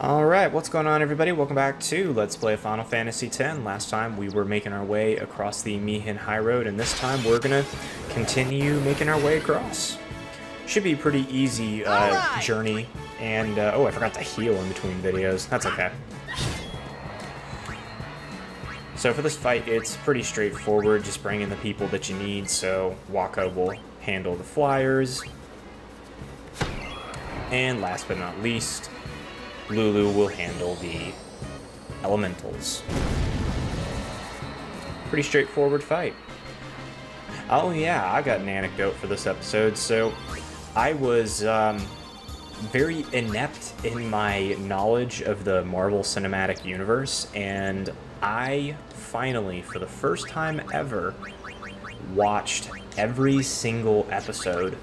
Alright, what's going on everybody? Welcome back to Let's Play Final Fantasy X. Last time we were making our way across the Mi'ihen High Road, and this time we're gonna continue making our way across. Should be a pretty easy uh, right. journey, and uh, oh, I forgot to heal in between videos. That's okay. So for this fight, it's pretty straightforward, just bring in the people that you need, so Wakka will handle the flyers. And last but not least, Lulu will handle the elementals. Pretty straightforward fight. Oh yeah, I got an anecdote for this episode. So, I was um, very inept in my knowledge of the Marvel Cinematic Universe, and I finally, for the first time ever, watched every single episode,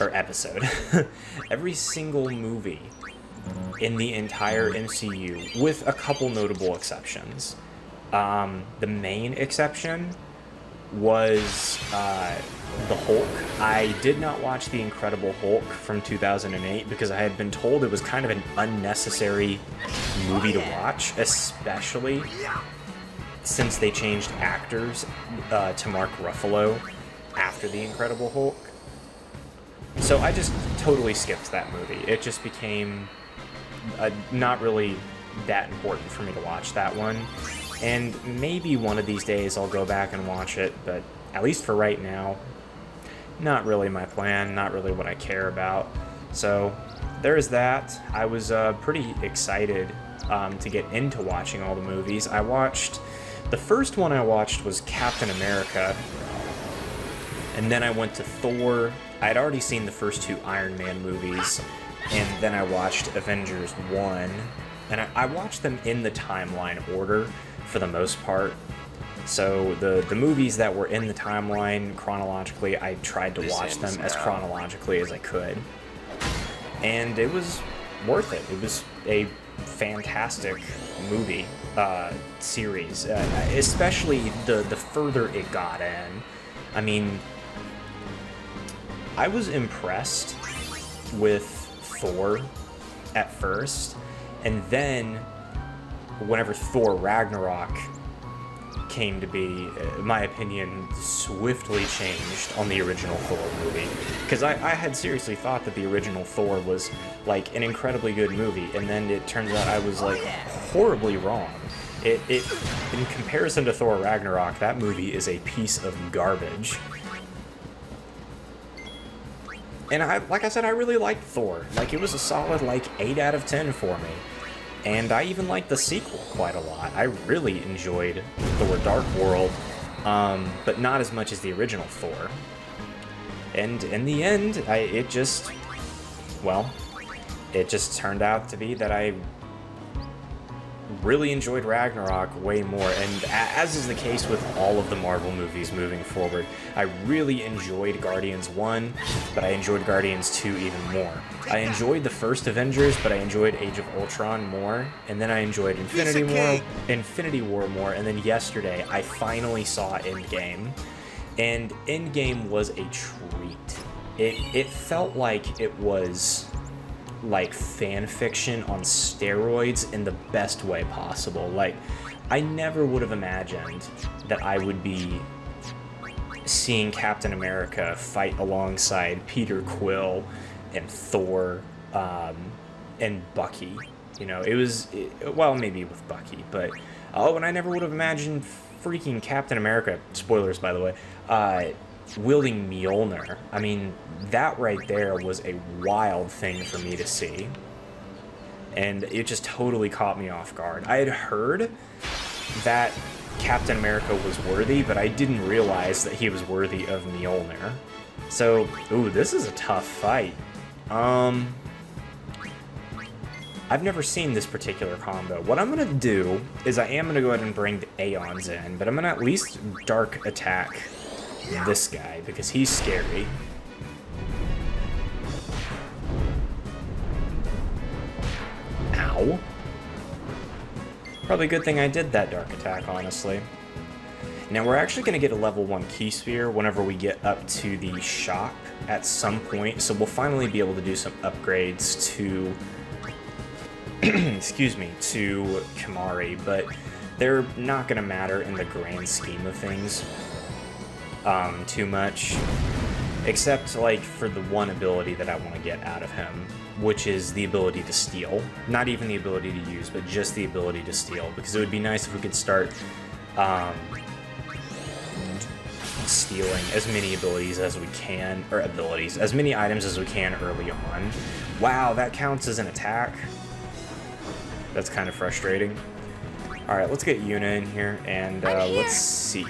or episode, every single movie in the entire MCU, with a couple notable exceptions. Um, the main exception was uh, the Hulk. I did not watch The Incredible Hulk from 2008 because I had been told it was kind of an unnecessary movie to watch, especially since they changed actors uh, to Mark Ruffalo after The Incredible Hulk. So I just totally skipped that movie. It just became uh, not really that important for me to watch that one. And maybe one of these days I'll go back and watch it, but at least for right now, not really my plan, not really what I care about. So there is that. I was uh, pretty excited um, to get into watching all the movies. I watched, the first one I watched was Captain America, and then I went to Thor. I had already seen the first two Iron Man movies, and then I watched Avengers 1, and I, I, watched them in the timeline order for the most part. So the, the movies that were in the timeline chronologically, I tried to watch them as chronologically as I could. And it was worth it. It was a fantastic movie uh, series, uh, especially the, the further it got in. I mean, I was impressed with Thor at first, and then whenever Thor Ragnarok came to be, uh, my opinion swiftly changed on the original Thor movie. Because I, I had seriously thought that the original Thor was like an incredibly good movie, and then it turns out I was like horribly wrong. It, it, in comparison to Thor Ragnarok, that movie is a piece of garbage. And I, like I said, I really liked Thor. Like, it was a solid, like, 8 out of 10 for me. And I even liked the sequel quite a lot. I really enjoyed Thor Dark World, um, but not as much as the original Thor. And in the end, I, it just, well, it just turned out to be that I really enjoyed Ragnarok way more, and as is the case with all of the Marvel movies moving forward, I really enjoyed Guardians 1, but I enjoyed Guardians 2 even more. I enjoyed the first Avengers, but I enjoyed Age of Ultron more, and then I enjoyed Infinity War, Infinity War more, and then yesterday I finally saw Endgame, and Endgame was a treat. It, it felt like it was like fan fiction on steroids in the best way possible. Like, I never would have imagined that I would be seeing Captain America fight alongside Peter Quill and Thor um, and Bucky. You know, it was, it, well, maybe with Bucky, but, oh, and I never would have imagined freaking Captain America, spoilers by the way, uh, wielding Mjolnir. I mean, that right there was a wild thing for me to see. And it just totally caught me off guard. I had heard that Captain America was worthy, but I didn't realize that he was worthy of Mjolnir. So, ooh, this is a tough fight. Um, I've never seen this particular combo. What I'm going to do is I am going to go ahead and bring the Aeons in, but I'm going to at least Dark Attack this guy because he's scary. Ow. Probably a good thing I did that dark attack, honestly. Now we're actually going to get a level 1 Key Sphere whenever we get up to the shop at some point, so we'll finally be able to do some upgrades to excuse me, to Kimahri, but they're not going to matter in the grand scheme of things um, too much. Except, like, for the one ability that I want to get out of him, which is the ability to steal. Not even the ability to use, but just the ability to steal. Because it would be nice if we could start um, stealing as many abilities as we can, or abilities, as many items as we can early on. Wow, that counts as an attack. That's kind of frustrating. Alright, let's get Yuna in here, and uh, let's see.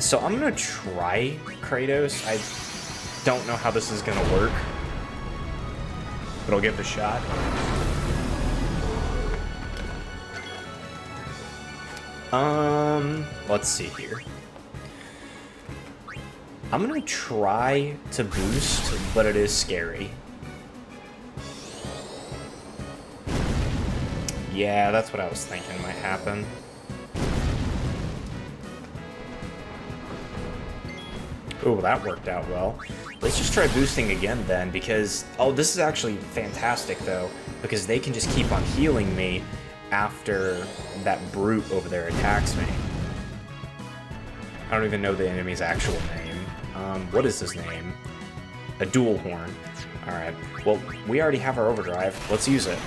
So I'm gonna try Kratos. I don't know how this is gonna work, but I'll give it a shot. Um, let's see here. I'm gonna try to boost, but it is scary. Yeah, that's what I was thinking might happen. Oh, that worked out well. Let's just try boosting again then, because... Oh, this is actually fantastic, though, because they can just keep on healing me after that brute over there attacks me. I don't even know the enemy's actual name. Um, what is his name? A dual horn. Alright, well, we already have our overdrive. Let's use it.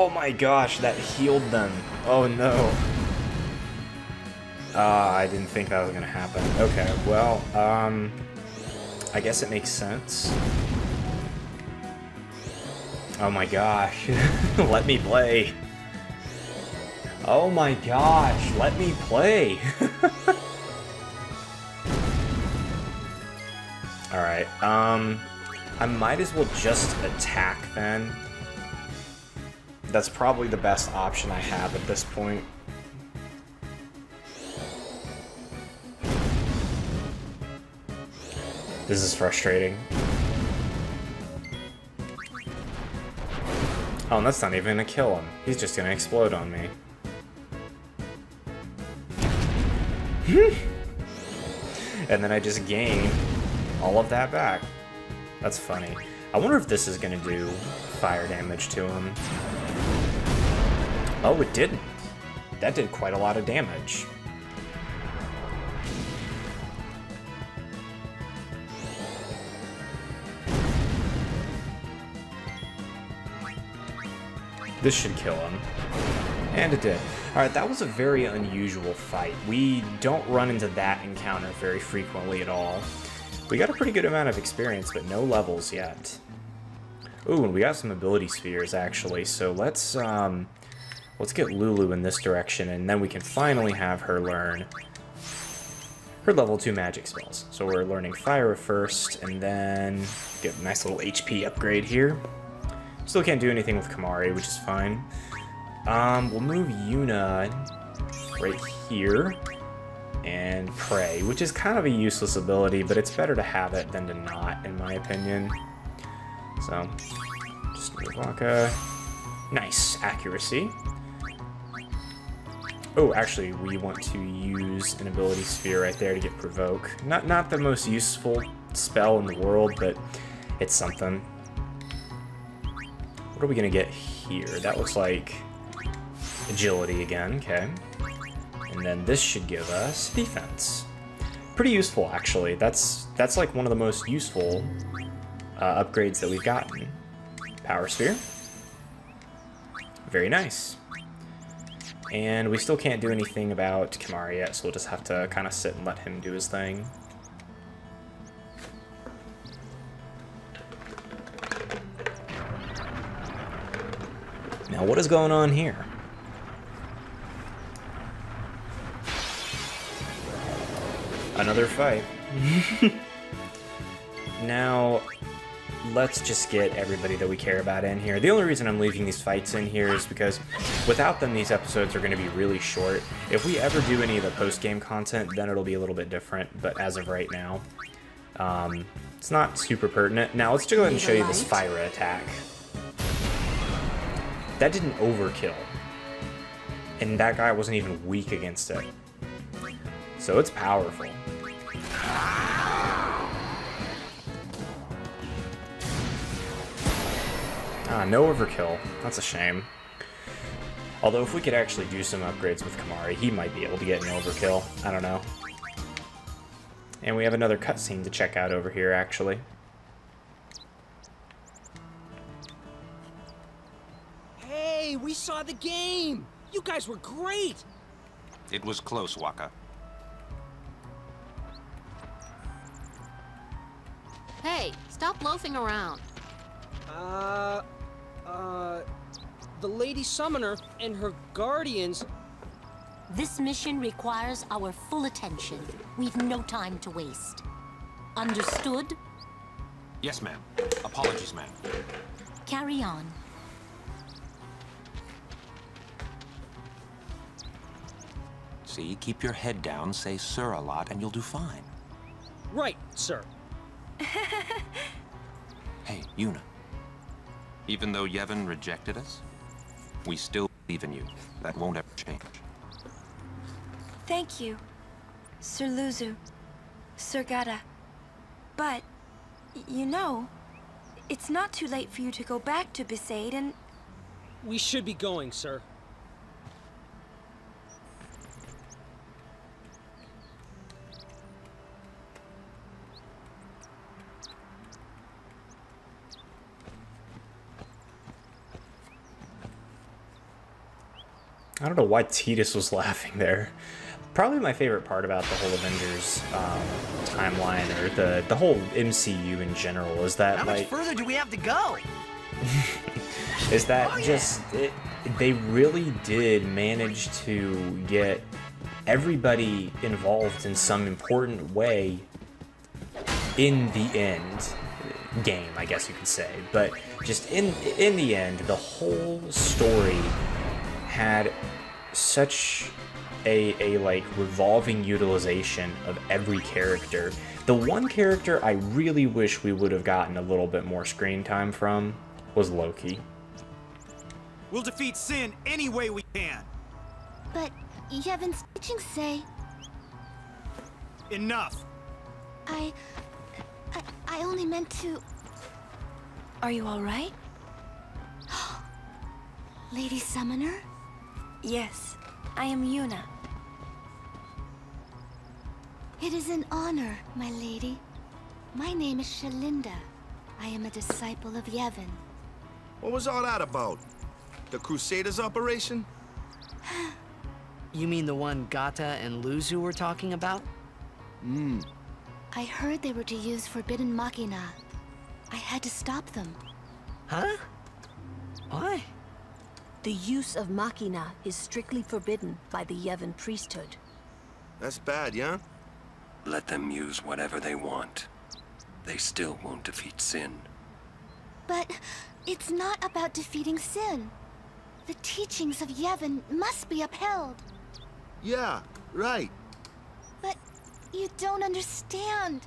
Oh my gosh, that healed them. Oh no. Uh, I didn't think that was gonna happen. Okay, well, um, I guess it makes sense. Oh my gosh, let me play. Oh my gosh, let me play. Alright, um, I might as well just attack then. That's probably the best option I have at this point. This is frustrating. Oh, and that's not even gonna kill him. He's just gonna explode on me. and then I just gain all of that back. That's funny. I wonder if this is gonna do fire damage to him. Oh, it didn't. That did quite a lot of damage. This should kill him. And it did. Alright, that was a very unusual fight. We don't run into that encounter very frequently at all. We got a pretty good amount of experience, but no levels yet. Ooh, and we got some ability spheres, actually, so let's, um, let's get Lulu in this direction, and then we can finally have her learn her level 2 magic spells. So we're learning Fire first, and then get a nice little HP upgrade here. Still can't do anything with Kimahri, which is fine. Um, we'll move Yuna right here and Pray, which is kind of a useless ability, but it's better to have it than to not, in my opinion. So, just Nirvaka. Nice accuracy. Oh, actually, we want to use an ability sphere right there to get Provoke. Not, not the most useful spell in the world, but it's something. What are we gonna get here? That looks like agility again, okay. And then this should give us defense. Pretty useful, actually. That's that's like one of the most useful uh, upgrades that we've gotten. Power Sphere. Very nice. And we still can't do anything about Kimahri yet, so we'll just have to kind of sit and let him do his thing. Now, what is going on here? Another fight. now, let's just get everybody that we care about in here. The only reason I'm leaving these fights in here is because without them, these episodes are going to be really short. If we ever do any of the post-game content, then it'll be a little bit different, but as of right now, um, it's not super pertinent. Now, let's just go ahead and show you this Fire attack. That didn't overkill. and that guy wasn't even weak against it. So it's powerful. Ah, no overkill. That's a shame. Although if we could actually do some upgrades with Kimahri, he might be able to get an overkill. I don't know. And we have another cutscene to check out over here, actually. Hey, we saw the game! You guys were great! It was close, Wakka. Hey, stop loafing around. Uh, uh, the Lady Summoner and her guardians. This mission requires our full attention. We've no time to waste. Understood? Yes, ma'am. Apologies, ma'am. Carry on. See, keep your head down, say sir a lot, and you'll do fine. Right, sir. Hey, Yuna. Even though Yevon rejected us, we still believe in you. That won't ever change. Thank you, Sir Luzzu, Sir Gatta. But, you know, it's not too late for you to go back to Besaid and... We should be going, sir. I don't know why Tidus was laughing there. Probably my favorite part about the whole Avengers um, timeline, or the the whole MCU in general, is that How like much further do we have to go? is that Oh, yeah. just it, they really did manage to get everybody involved in some important way in the end game i guess you could say but just in in the end the whole story had such a, a like revolving utilization of every character the one character i really wish we would have gotten a little bit more screen time from was loki We'll defeat Sin any way we can. But Yevon's teachings say Enough. I, I I only meant to Are you alright? Lady Summoner? Yes, I am Yuna. It is an honor, my lady. My name is Shelinda. I am a disciple of Yevon. What was all that about? The Crusaders operation? You mean the one Gatta and Luzzu were talking about? Hmm. I heard they were to use Forbidden Machina. I had to stop them. Huh? Why? The use of Machina is strictly forbidden by the Yevon priesthood. That's bad, yeah? Let them use whatever they want. They still won't defeat Sin. But it's not about defeating sin. The teachings of Yevon must be upheld. Yeah, right. But you don't understand.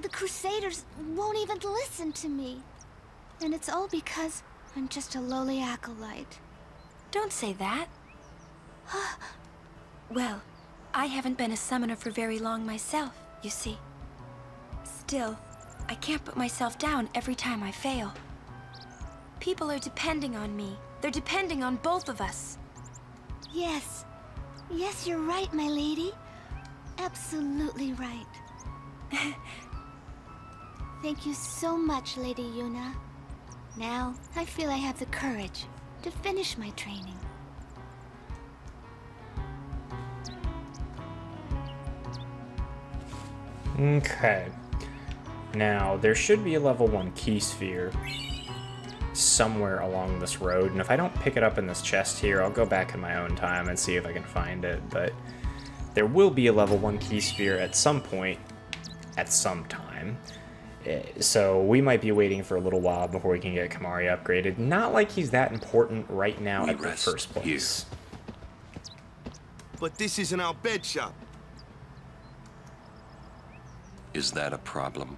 The Crusaders won't even listen to me. And it's all because I'm just a lowly acolyte. Don't say that. well, I haven't been a summoner for very long myself, you see. Still, I can't put myself down every time I fail. People are depending on me. They're depending on both of us. Yes. Yes, you're right, my lady. Absolutely right. Thank you so much, Lady Yuna. Now, I feel I have the courage to finish my training. Okay. Now, there should be a level 1 key sphere somewhere along this road, and if I don't pick it up in this chest here, I'll go back in my own time and see if I can find it, but there will be a level 1 key sphere at some point, at some time. Eh, So we might be waiting for a little while before we can get Kimahri upgraded. Not like he's that important right now We at the first place. But this isn't Al Bhed shop. Is that a problem?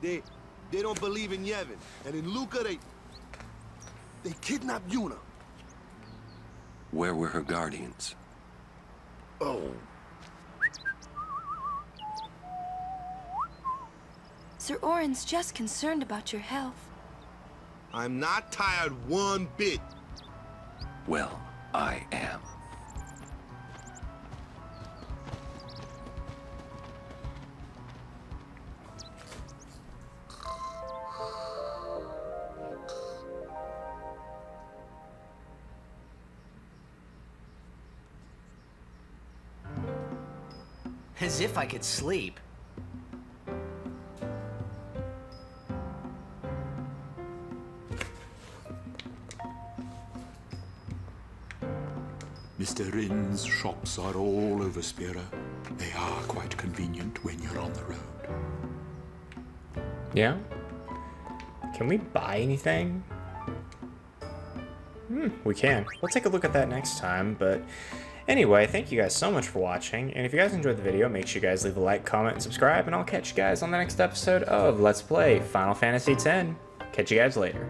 They they don't believe in Yevon. And in Luca they they kidnapped Yuna. Where were her guardians? Oh, Sir Auron's just concerned about your health. I'm not tired one bit. Well, I am. As if I could sleep. Mr. Rin's shops are all over Spira. They are quite convenient when you're on the road. Yeah? Can we buy anything? Hmm, we can. We'll take a look at that next time, but anyway, thank you guys so much for watching, and if you guys enjoyed the video, make sure you guys leave a like, comment, and subscribe, and I'll catch you guys on the next episode of Let's Play Final Fantasy X. Catch you guys later.